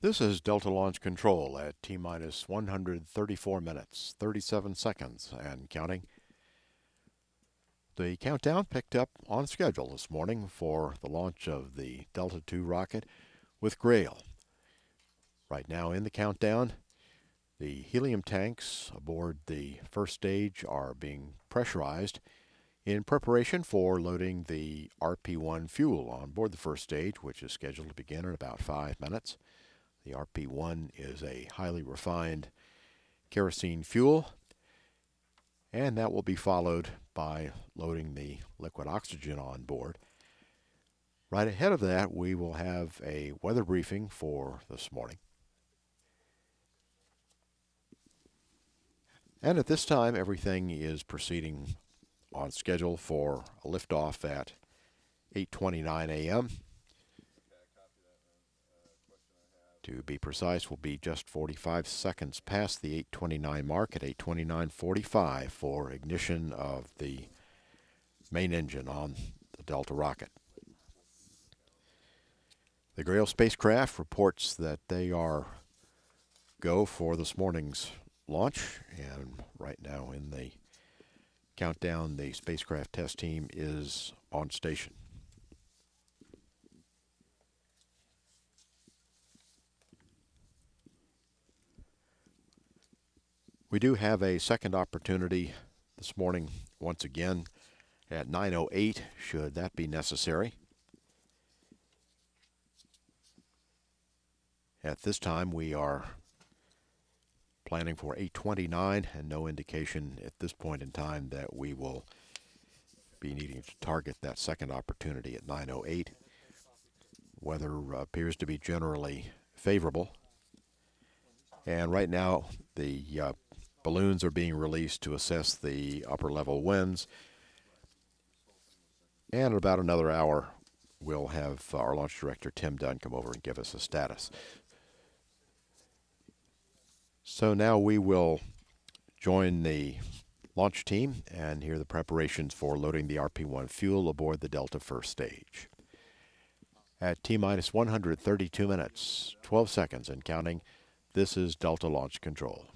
This is Delta Launch Control at T minus 134 minutes, 37 seconds, and counting. The countdown picked up on schedule this morning for the launch of the Delta II rocket with Grail. Right now in the countdown, the helium tanks aboard the first stage are being pressurized in preparation for loading the RP-1 fuel on board the first stage, which is scheduled to begin in about five minutes. The RP1 is a highly refined kerosene fuel, and that will be followed by loading the liquid oxygen on board. Right ahead of that, we will have a weather briefing for this morning. And at this time, everything is proceeding on schedule for a liftoff at 8:29 a.m. To be precise, will be just 45 seconds past the 829 mark at 829.45 for ignition of the main engine on the Delta rocket. The Grail spacecraft reports that they are go for this morning's launch, and right now in the countdown, the spacecraft test team is on station. We do have a second opportunity this morning once again at 9.08 should that be necessary. At this time we are planning for 8.29 and no indication at this point in time that we will be needing to target that second opportunity at 9.08. Weather appears to be generally favorable. And right now, the uh, Balloons are being released to assess the upper level winds. And in about another hour, we'll have uh, our launch director, Tim Dunn, come over and give us a status. So now we will join the launch team and hear the preparations for loading the RP-1 fuel aboard the Delta first stage. At T-minus 132 minutes, 12 seconds and counting, this is Delta Launch Control.